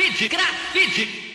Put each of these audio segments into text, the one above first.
grafite, grafite.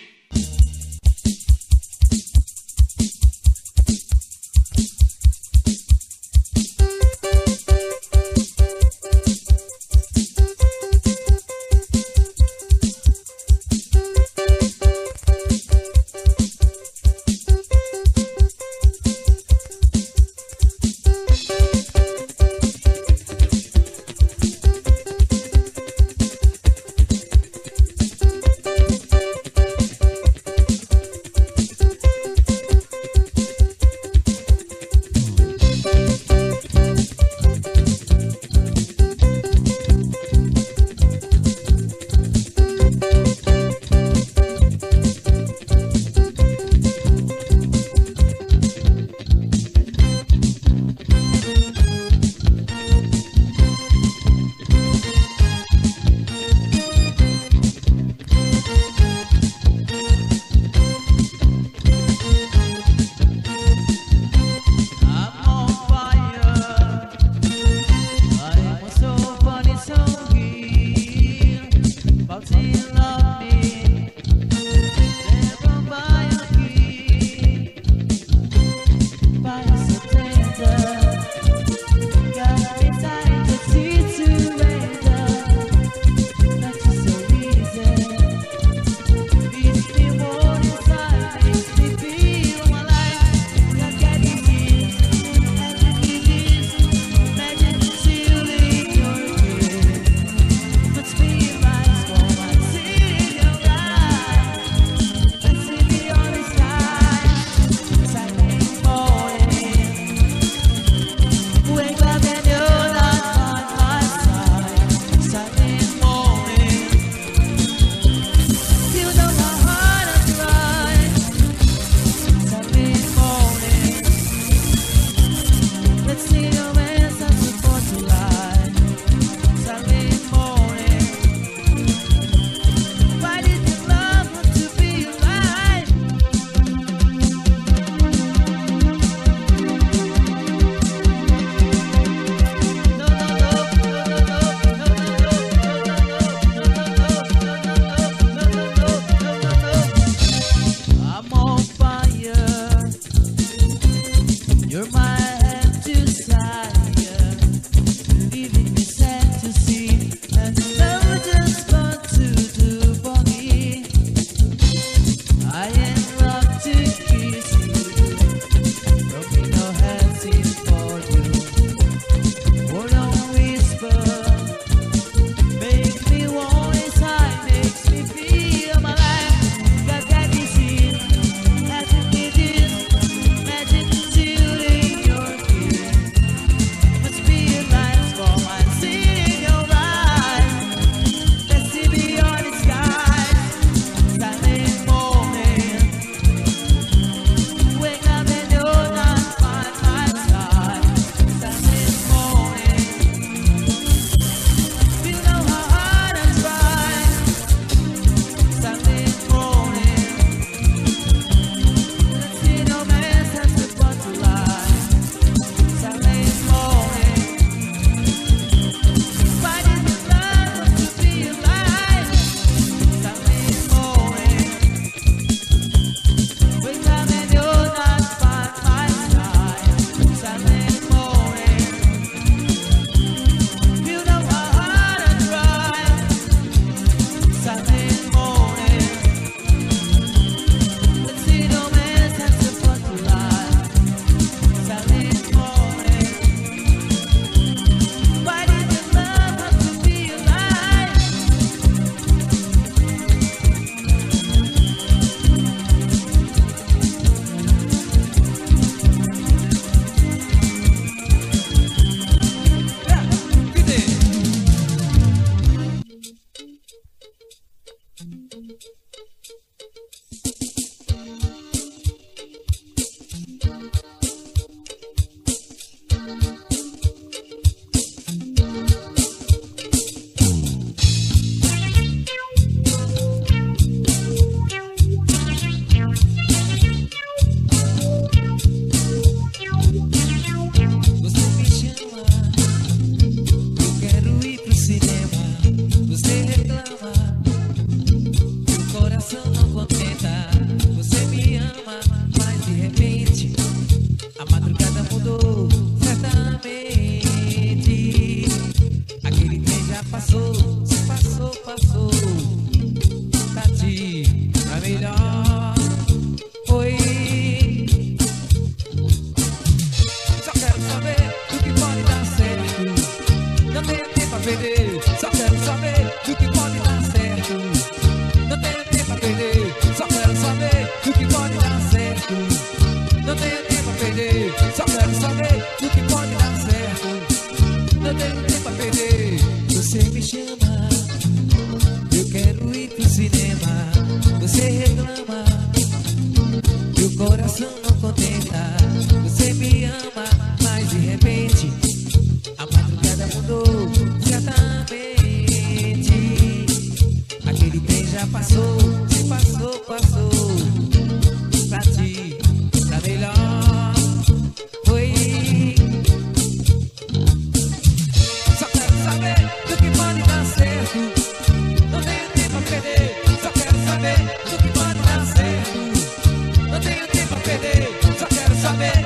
I'll see you now. Saber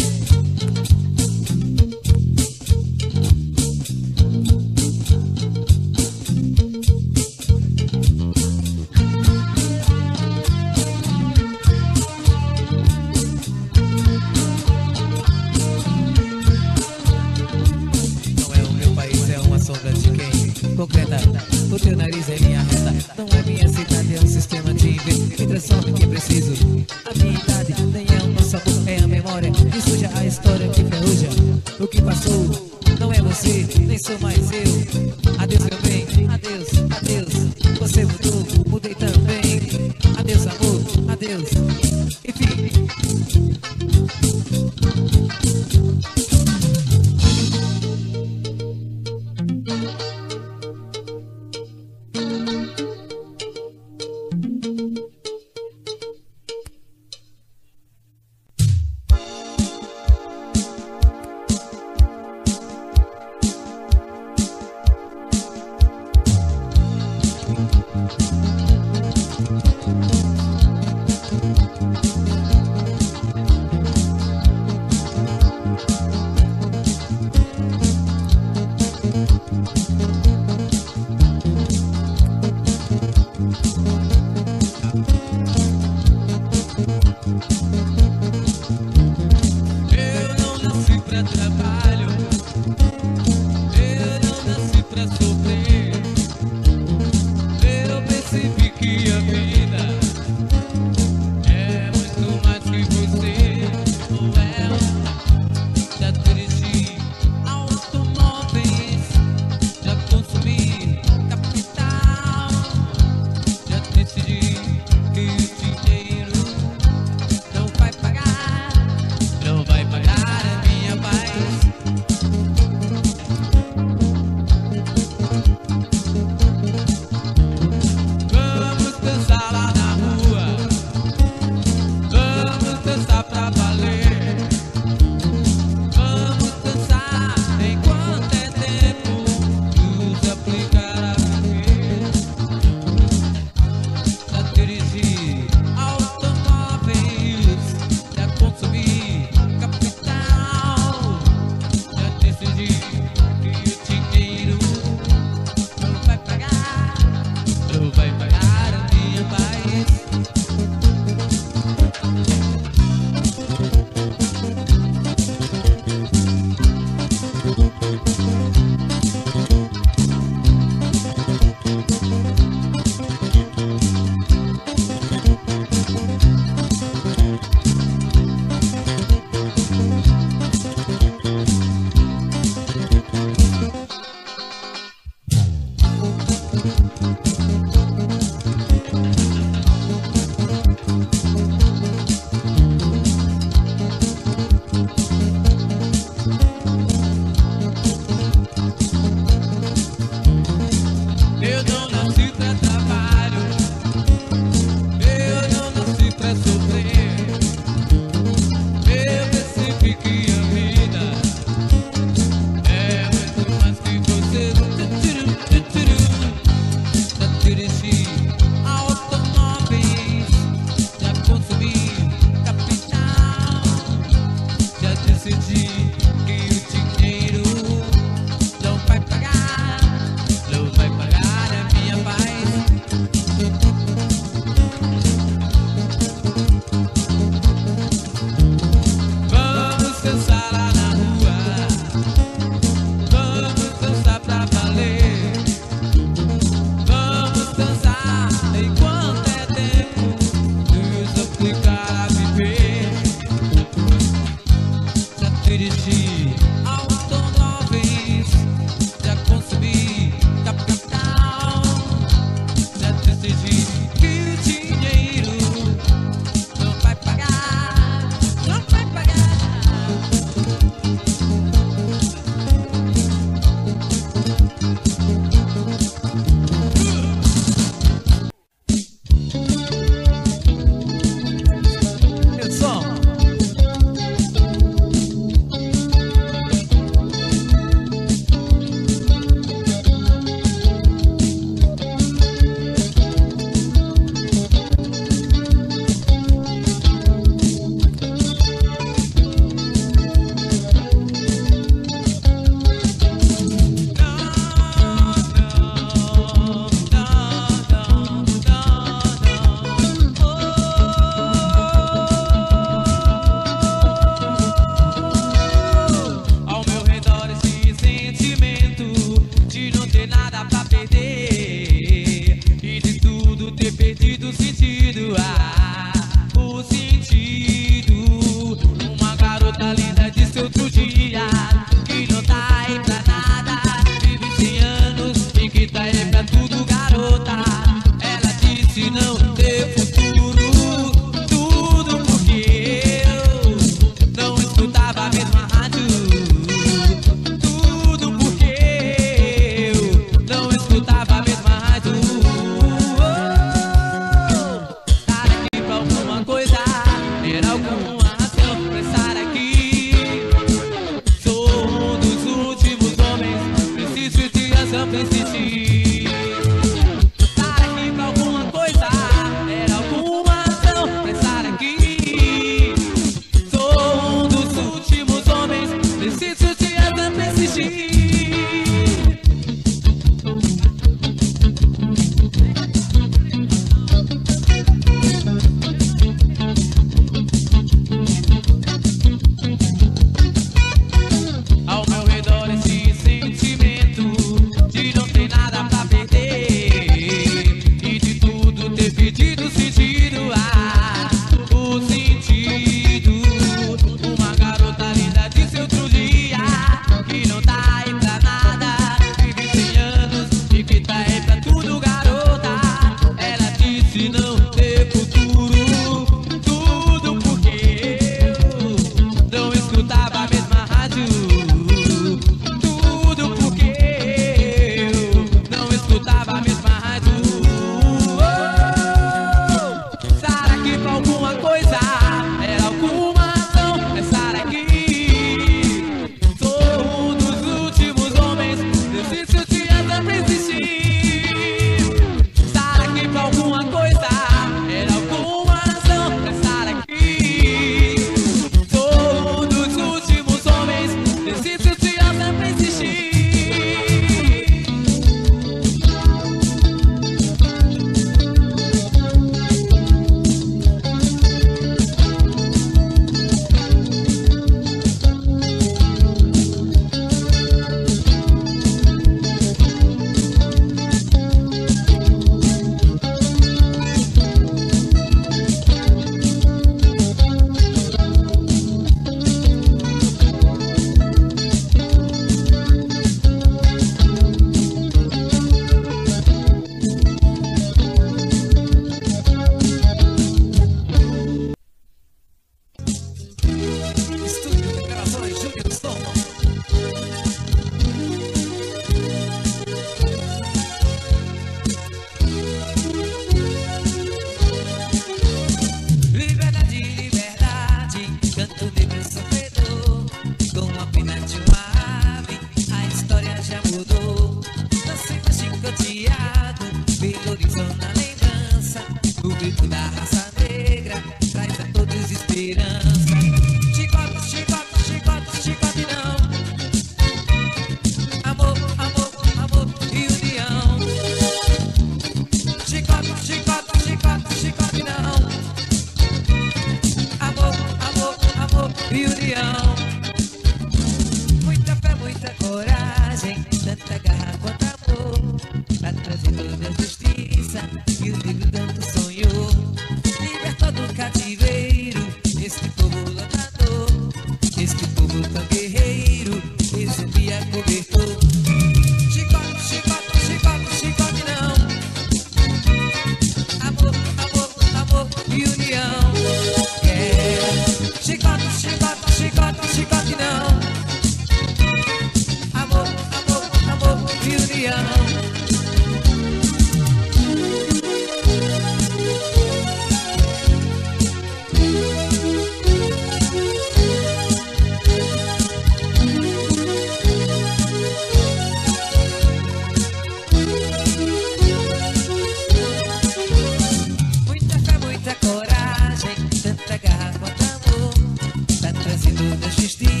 existir.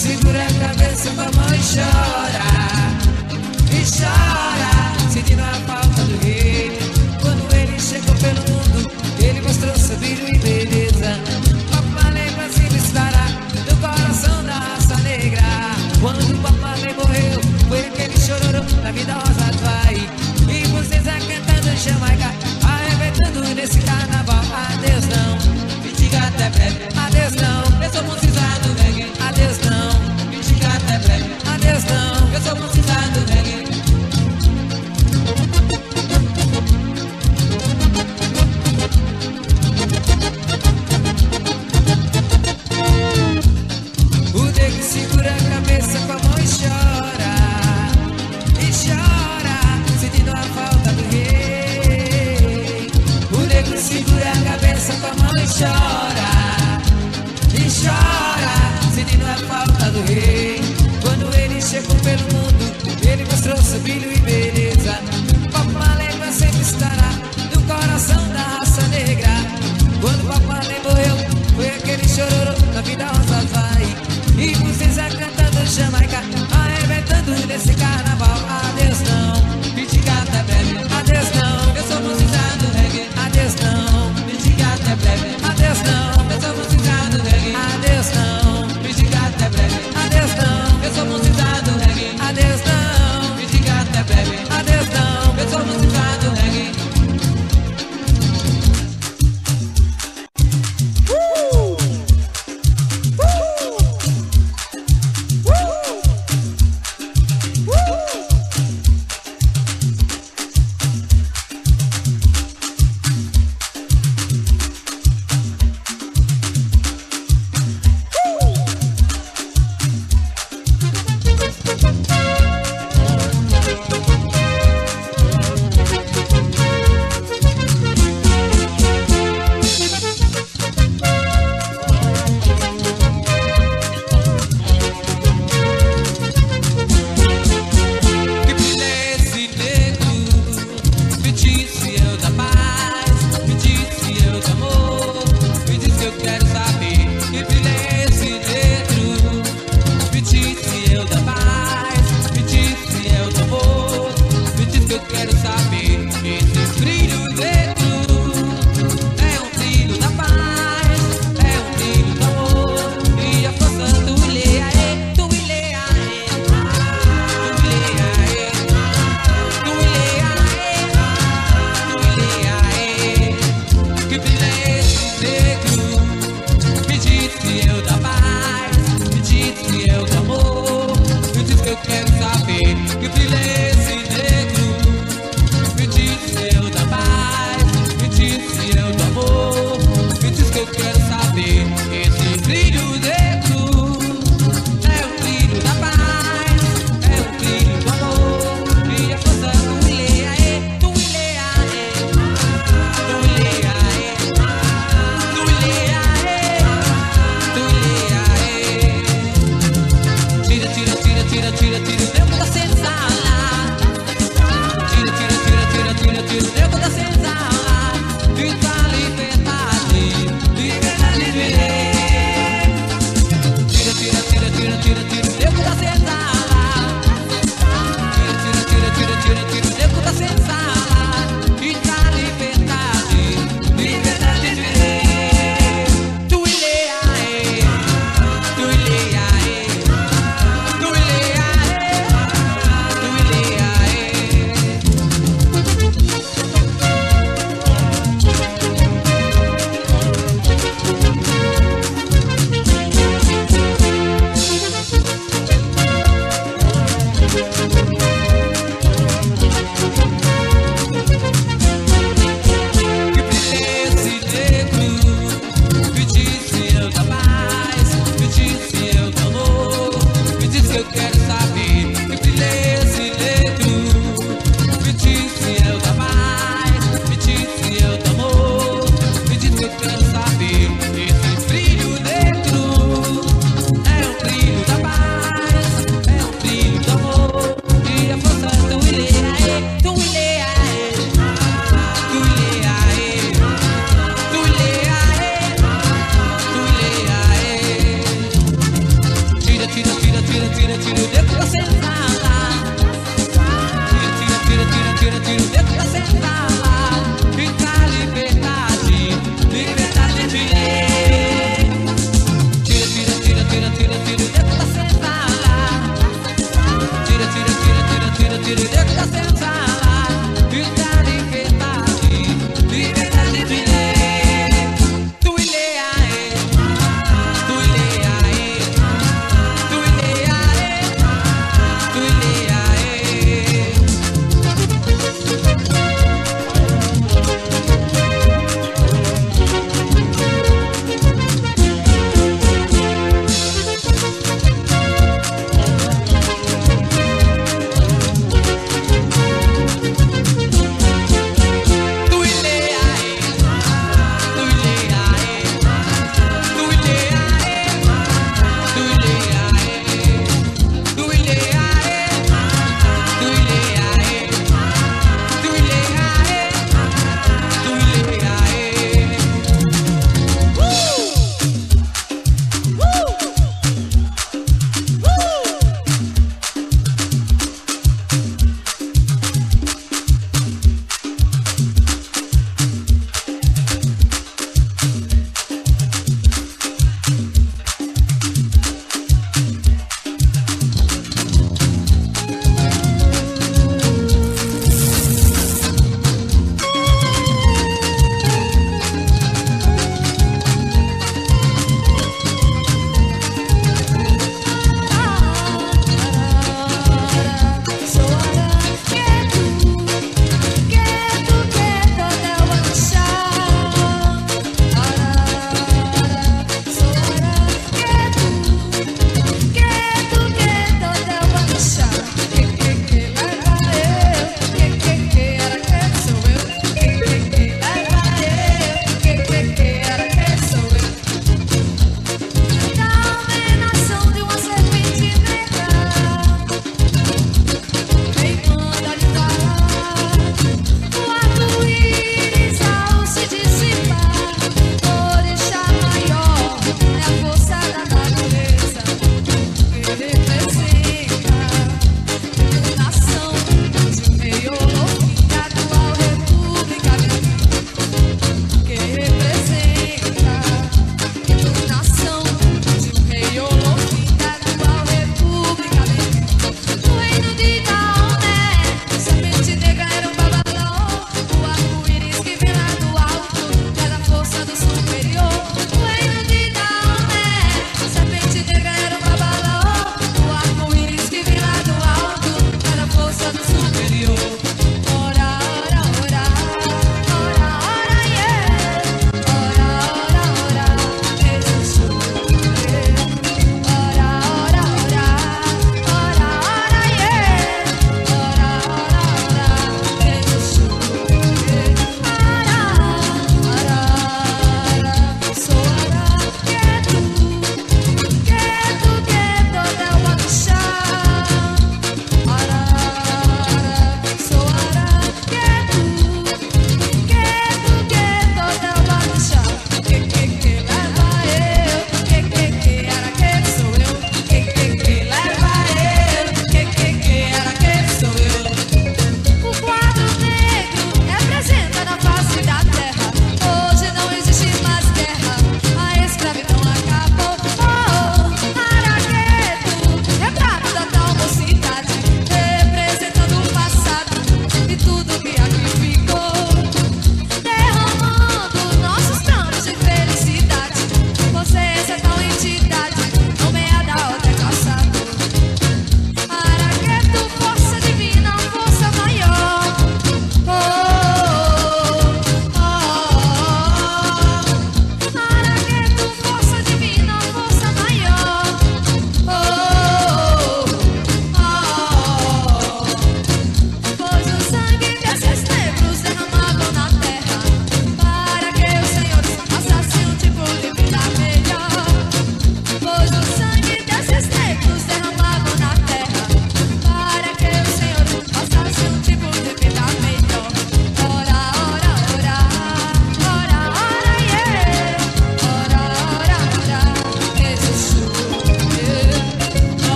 Segura a cabeça, mamãe chora. E chora, sentindo a falta do rei. Quando ele chegou pelo mundo, ele mostrou seu e beleza. Papa lembra se estará do coração da raça negra. Quando Papa morreu, foi ele chorou, na vida rosa do Havaí. E vocês a cantando Jamaica, arrebentando nesse carnaval. Adeus não, me diga até breve.